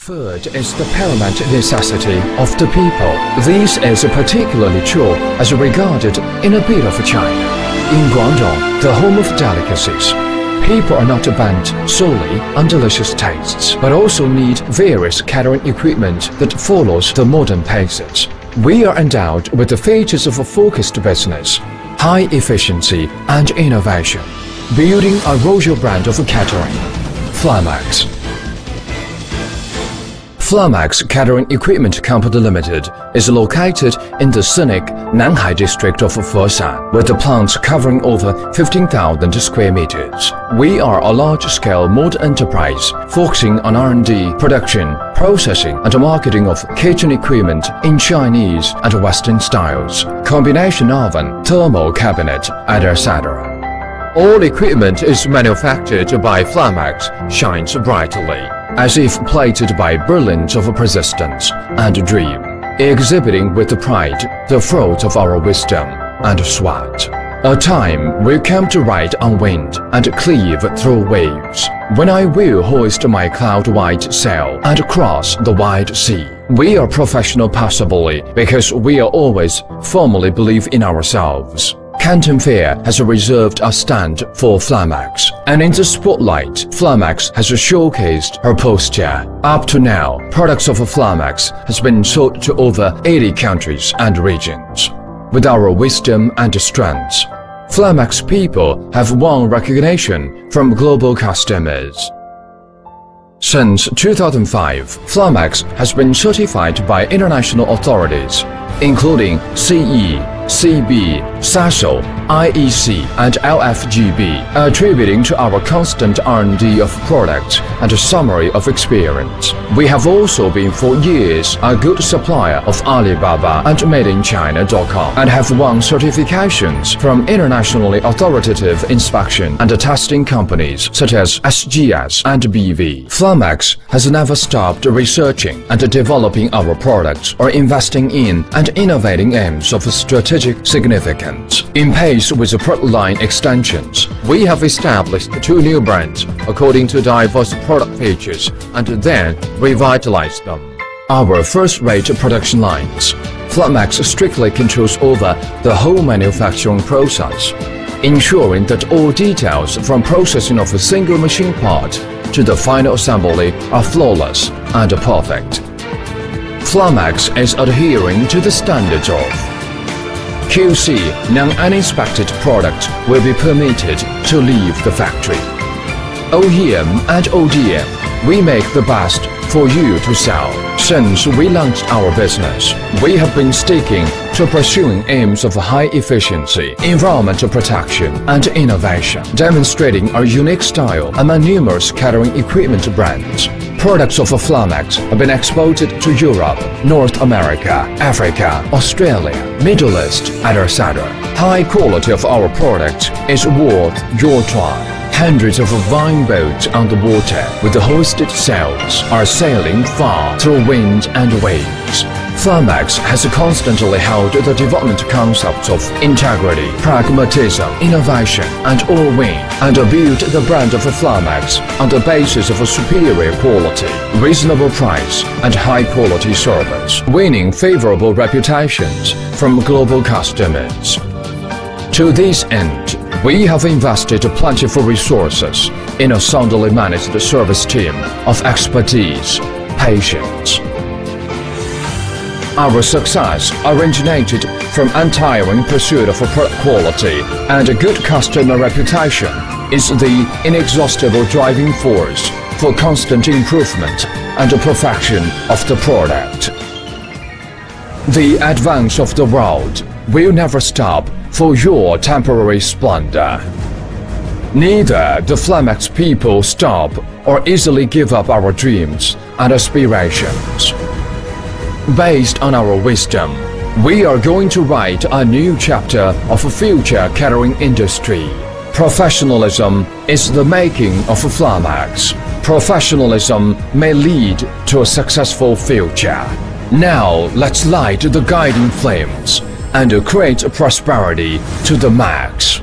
Food is the paramount necessity of the people. This is a particularly true as regarded in a bit of China. In Guangdong, the home of delicacies, people are not bent solely on delicious tastes, but also need various catering equipment that follows the modern paces. We are endowed with the features of a focused business, high efficiency and innovation, building a royal brand of catering, Flamemax. Flamemax Catering Equipment Company Limited is located in the scenic Nanhai district of Foshan, with the plants covering over 15,000 square meters. We are a large-scale modern enterprise focusing on R&D, production, processing and marketing of kitchen equipment in Chinese and Western styles, combination oven, thermal cabinet, etc. All equipment is manufactured by Flamemax shines brightly as if plated by brilliance of persistence and dream, exhibiting with pride the fruit of our wisdom and sweat. A time will come to ride on wind and cleave through waves, when I will hoist my cloud-white sail and cross the wide sea. We are professional possibly because we are always firmly believe in ourselves. Canton Fair has reserved a stand for Flamemax, and in the spotlight, Flamemax has showcased her posture. Up to now, products of Flamemax has been sold to over 80 countries and regions. With our wisdom and strength, Flamemax people have won recognition from global customers. Since 2005, Flamemax has been certified by international authorities, including CE, CB, SASO, IEC, and LFGB, attributing to our constant R&D of products and a summary of experience. We have also been for years a good supplier of Alibaba and MadeInChina.com and have won certifications from internationally authoritative inspection and testing companies such as SGS and BV. Flamemax has never stopped researching and developing our products or investing in and innovating aims of strategic strategic significance. In pace with the product line extensions, we have established two new brands according to diverse product features and then revitalized them. Our first-rate production lines, Flamemax strictly controls over the whole manufacturing process, ensuring that all details from processing of a single machine part to the final assembly are flawless and perfect. Flamemax is adhering to the standards of QC, non-uninspected product will be permitted to leave the factory. OEM and ODM, we make the best for you to sell. Since we launched our business, we have been sticking to pursuing aims of high efficiency, environmental protection, and innovation, demonstrating our unique style among numerous catering equipment brands. Products of Flamemax have been exported to Europe, North America, Africa, Australia, Middle East, and etc. High quality of our product is worth your time. Hundreds of vine boats on the water with the hoisted sails are sailing far through wind and waves. Flamemax has constantly held the development concepts of integrity, pragmatism, innovation, and all-win, and built the brand of Flamemax on the basis of a superior quality, reasonable price, and high-quality service, winning favorable reputations from global customers. To this end, we have invested plentiful resources in a soundly managed service team of expertise, patience, our success originated from untiring pursuit of product quality and a good customer reputation is the inexhaustible driving force for constant improvement and perfection of the product. The advance of the world will never stop for your temporary splendor. Neither the Flamemax people stop or easily give up our dreams and aspirations. Based on our wisdom, we are going to write a new chapter of a future catering industry. Professionalism is the making of a Flamemax. Professionalism may lead to a successful future. Now let's light the guiding flames and create prosperity to the max.